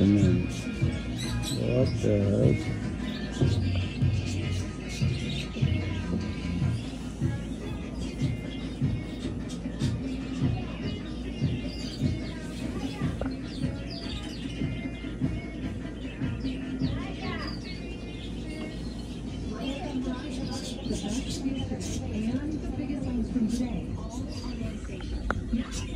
and it's up to you, the iHeartRadio